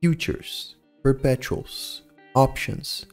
Futures, perpetuals, options.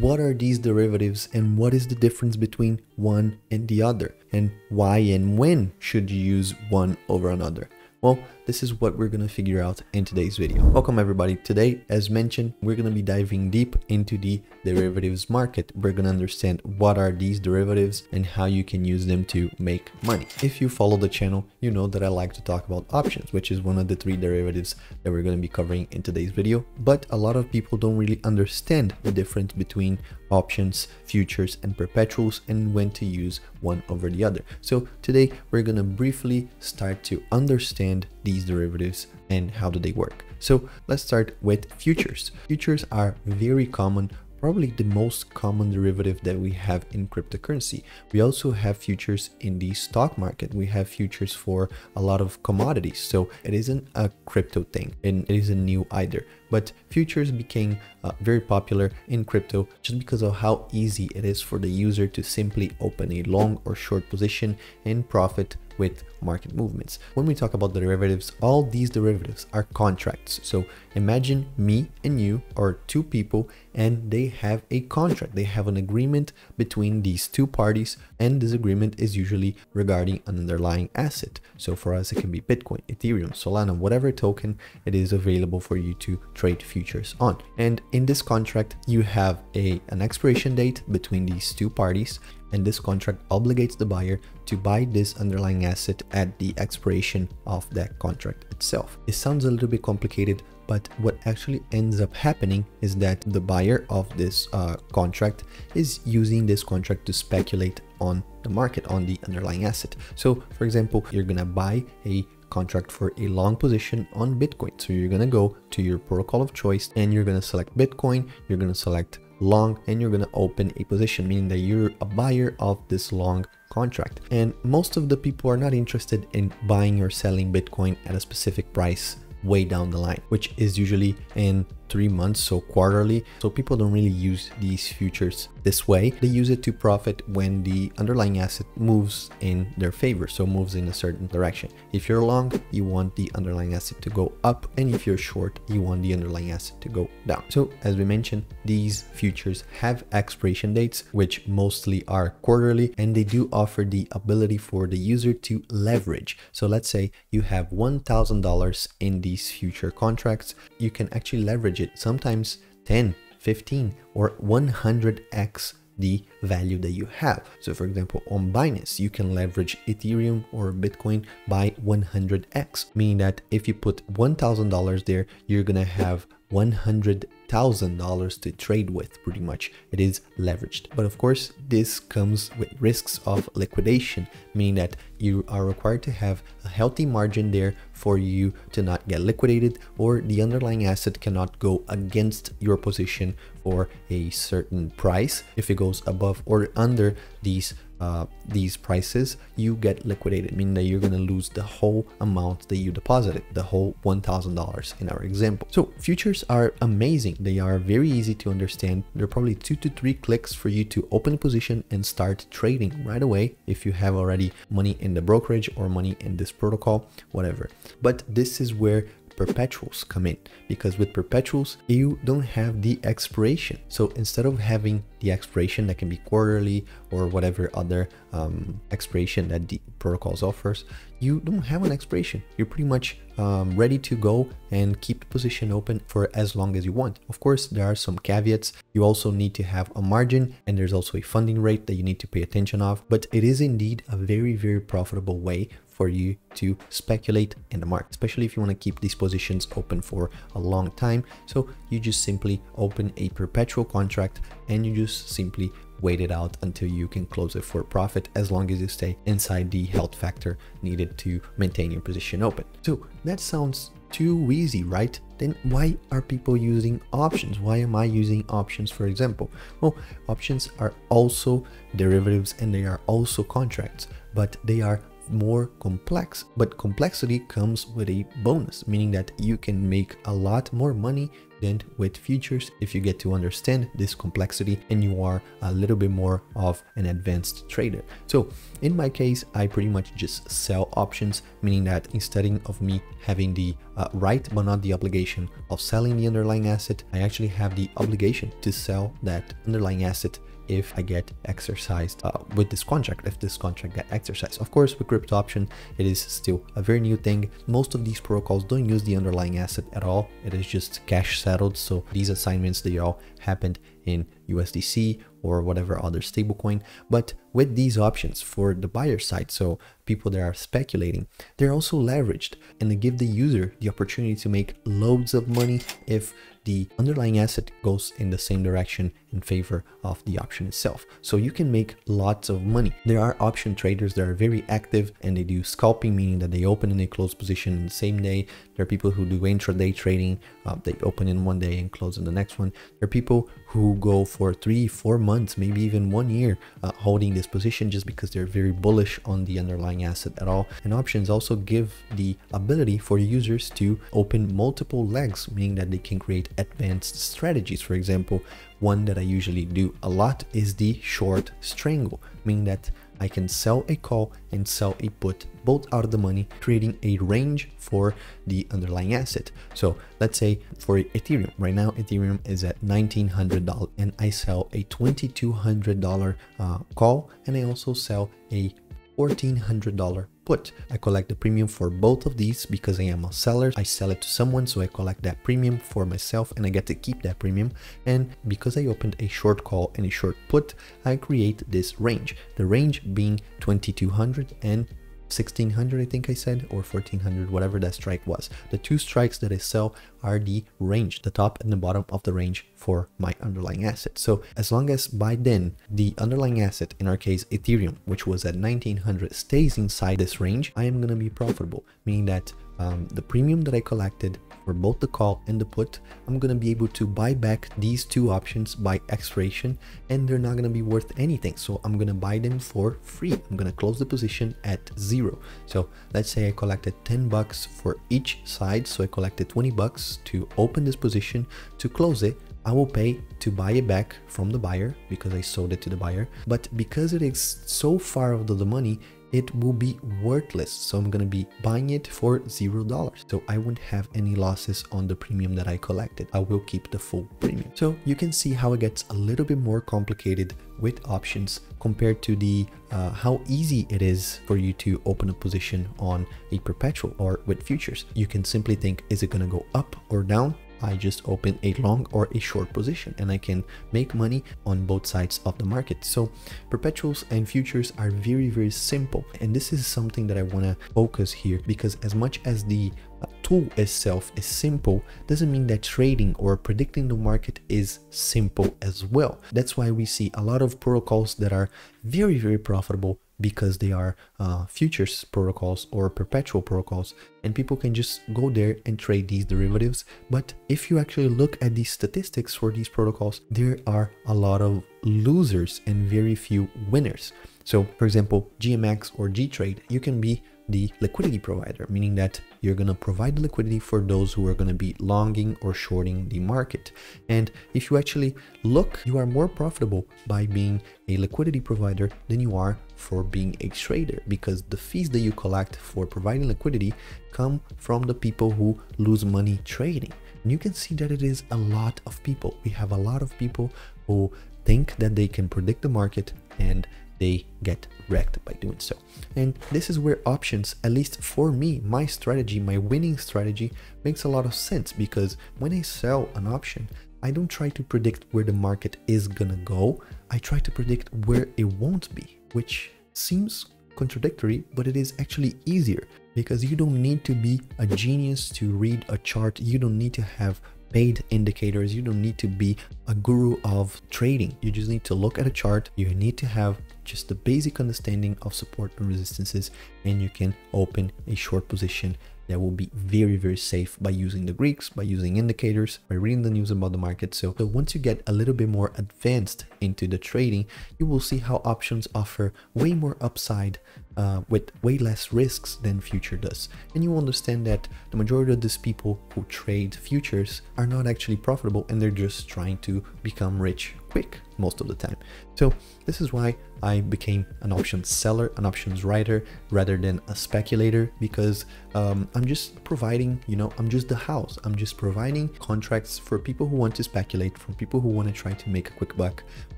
What are these derivatives and what is the difference between one and the other? And why and when should you use one over another? Well, this is what we're gonna figure out in today's video. Welcome everybody. Today, as mentioned, we're gonna be diving deep into the derivatives market. We're gonna understand what are these derivatives and how you can use them to make money. If you follow the channel, you know that I like to talk about options, which is one of the three derivatives that we're gonna be covering in today's video. But a lot of people don't really understand the difference between options, futures, and perpetuals and when to use one over the other. So today we're gonna briefly start to understand these these derivatives and how do they work. So let's start with futures. Futures are very common probably the most common derivative that we have in cryptocurrency. We also have futures in the stock market. We have futures for a lot of commodities. So it isn't a crypto thing and it isn't new either. But futures became uh, very popular in crypto just because of how easy it is for the user to simply open a long or short position and profit with market movements. When we talk about the derivatives, all these derivatives are contracts. So imagine me and you are two people and they have a contract. They have an agreement between these two parties and this agreement is usually regarding an underlying asset. So for us, it can be Bitcoin, Ethereum, Solana, whatever token it is available for you to trade futures on. And in this contract, you have a, an expiration date between these two parties and this contract obligates the buyer to buy this underlying asset at the expiration of that contract itself. It sounds a little bit complicated, but what actually ends up happening is that the buyer of this uh, contract is using this contract to speculate on the market on the underlying asset. So for example, you're gonna buy a contract for a long position on Bitcoin. So you're gonna go to your protocol of choice and you're gonna select Bitcoin, you're gonna select long and you're gonna open a position, meaning that you're a buyer of this long contract. And most of the people are not interested in buying or selling Bitcoin at a specific price way down the line, which is usually in three months, so quarterly. So people don't really use these futures this way. They use it to profit when the underlying asset moves in their favor, so moves in a certain direction. If you're long, you want the underlying asset to go up, and if you're short, you want the underlying asset to go down. So as we mentioned, these futures have expiration dates, which mostly are quarterly, and they do offer the ability for the user to leverage. So let's say you have $1,000 in these future contracts, you can actually leverage it sometimes 10, 15 or 100x the value that you have. So for example, on Binance, you can leverage Ethereum or Bitcoin by 100x, meaning that if you put $1,000 there, you're gonna have $100,000 to trade with pretty much. It is leveraged. But of course, this comes with risks of liquidation, meaning that you are required to have a healthy margin there for you to not get liquidated or the underlying asset cannot go against your position for a certain price. If it goes above or under these uh, these prices, you get liquidated, meaning that you're gonna lose the whole amount that you deposited, the whole $1,000 in our example. So futures are amazing. They are very easy to understand. They're probably two to three clicks for you to open a position and start trading right away if you have already money in the brokerage or money in this protocol, whatever. But this is where perpetuals come in. Because with perpetuals you don't have the expiration. So instead of having the expiration that can be quarterly or whatever other um, expiration that the protocols offers you don't have an expiration. You're pretty much um, ready to go and keep the position open for as long as you want. Of course there are some caveats. You also need to have a margin and there's also a funding rate that you need to pay attention of. But it is indeed a very very profitable way for you to speculate in the market, especially if you want to keep these positions open for a long time. So you just simply open a perpetual contract and you just simply wait it out until you can close it for profit as long as you stay inside the health factor needed to maintain your position open. So that sounds too easy, right? Then why are people using options? Why am I using options, for example? Well, options are also derivatives and they are also contracts, but they are more complex, but complexity comes with a bonus, meaning that you can make a lot more money than with futures if you get to understand this complexity and you are a little bit more of an advanced trader. So in my case, I pretty much just sell options, meaning that instead of me having the uh, right but not the obligation of selling the underlying asset, I actually have the obligation to sell that underlying asset if I get exercised uh, with this contract, if this contract get exercised. Of course, with crypto option, it is still a very new thing. Most of these protocols don't use the underlying asset at all. It is just cash settled. So these assignments, they all happened in USDC or whatever other stablecoin. But with these options for the buyer side, so people that are speculating, they're also leveraged and they give the user the opportunity to make loads of money if the underlying asset goes in the same direction in favor of the option itself. So you can make lots of money. There are option traders that are very active and they do scalping, meaning that they open and they close position in the same day. There are people who do intraday trading. Uh, they open in one day and close in the next one. There are people who go for three, four months, maybe even one year uh, holding this position just because they're very bullish on the underlying asset at all. And options also give the ability for users to open multiple legs, meaning that they can create advanced strategies. For example, one that I usually do a lot is the short strangle, meaning that I can sell a call and sell a put both out of the money, creating a range for the underlying asset. So let's say for Ethereum, right now Ethereum is at $1,900 and I sell a $2,200 uh, call and I also sell a $1,400 put. I collect the premium for both of these because I am a seller. I sell it to someone, so I collect that premium for myself and I get to keep that premium. And because I opened a short call and a short put, I create this range. The range being 2200 and 1600 I think I said or 1400 whatever that strike was. The two strikes that I sell are the range the top and the bottom of the range for my underlying asset. So as long as by then the underlying asset in our case Ethereum which was at 1900 stays inside this range I am gonna be profitable. Meaning that um, the premium that I collected for both the call and the put, I'm going to be able to buy back these two options by expiration and they're not going to be worth anything. So I'm going to buy them for free. I'm going to close the position at zero. So let's say I collected 10 bucks for each side. So I collected 20 bucks to open this position to close it. I will pay to buy it back from the buyer because I sold it to the buyer. But because it is so far out of the money, it will be worthless. So I'm going to be buying it for zero dollars. So I won't have any losses on the premium that I collected. I will keep the full premium. So you can see how it gets a little bit more complicated with options compared to the uh, how easy it is for you to open a position on a perpetual or with futures. You can simply think, is it going to go up or down? I just open a long or a short position and I can make money on both sides of the market. So perpetuals and futures are very, very simple. And this is something that I want to focus here because as much as the uh, tool itself is simple doesn't mean that trading or predicting the market is simple as well. That's why we see a lot of protocols that are very, very profitable because they are uh, futures protocols or perpetual protocols and people can just go there and trade these derivatives. But if you actually look at the statistics for these protocols there are a lot of losers and very few winners. So for example gmx or gtrade you can be the liquidity provider, meaning that you're going to provide liquidity for those who are going to be longing or shorting the market. And if you actually look, you are more profitable by being a liquidity provider than you are for being a trader because the fees that you collect for providing liquidity come from the people who lose money trading. And you can see that it is a lot of people. We have a lot of people who think that they can predict the market and they get wrecked by doing so. And this is where options, at least for me, my strategy, my winning strategy, makes a lot of sense because when I sell an option, I don't try to predict where the market is gonna go. I try to predict where it won't be, which seems contradictory, but it is actually easier because you don't need to be a genius to read a chart. You don't need to have paid indicators. You don't need to be a guru of trading. You just need to look at a chart. You need to have just the basic understanding of support and resistances and you can open a short position that will be very very safe by using the greeks by using indicators by reading the news about the market so, so once you get a little bit more advanced into the trading you will see how options offer way more upside uh, with way less risks than future does. And you understand that the majority of these people who trade futures are not actually profitable and they're just trying to become rich quick most of the time. So this is why I became an options seller, an options writer, rather than a speculator, because um, I'm just providing, you know, I'm just the house. I'm just providing contracts for people who want to speculate, for people who want to try to make a quick buck,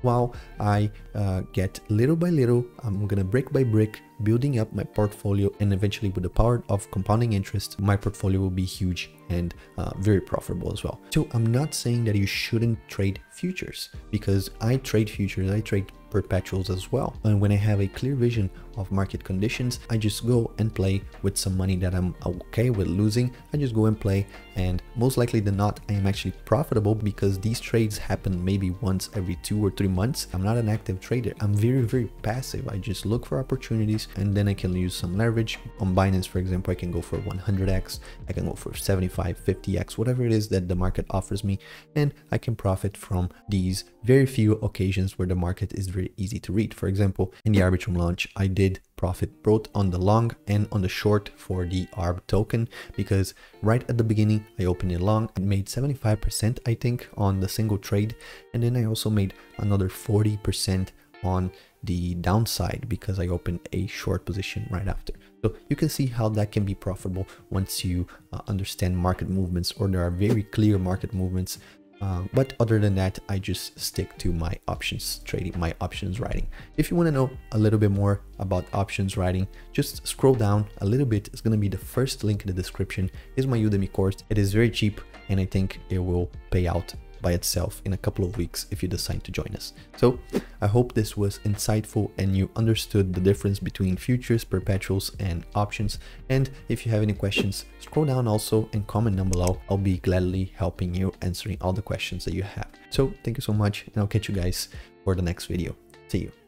while I uh, get little by little, I'm gonna brick by brick building up my portfolio and eventually with the power of compounding interest my portfolio will be huge and uh, very profitable as well so i'm not saying that you shouldn't trade futures because i trade futures i trade perpetuals as well. And when I have a clear vision of market conditions, I just go and play with some money that I'm okay with losing. I just go and play and most likely than not, I am actually profitable because these trades happen maybe once every two or three months. I'm not an active trader. I'm very, very passive. I just look for opportunities and then I can use some leverage. On Binance, for example, I can go for 100x, I can go for 75, 50x, whatever it is that the market offers me. And I can profit from these very few occasions where the market is very easy to read. For example, in the Arbitrum launch, I did profit both on the long and on the short for the ARB token because right at the beginning I opened it long and made 75% I think on the single trade and then I also made another 40% on the downside because I opened a short position right after. So you can see how that can be profitable once you uh, understand market movements or there are very clear market movements uh, but other than that, I just stick to my options trading, my options writing. If you want to know a little bit more about options writing, just scroll down a little bit. It's going to be the first link in the description is my Udemy course. It is very cheap and I think it will pay out by itself in a couple of weeks if you decide to join us. So I hope this was insightful and you understood the difference between futures, perpetuals and options. And if you have any questions, scroll down also and comment down below. I'll be gladly helping you answering all the questions that you have. So thank you so much and I'll catch you guys for the next video. See you.